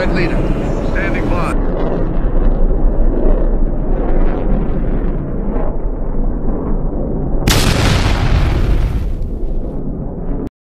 Red Leader. Standing by.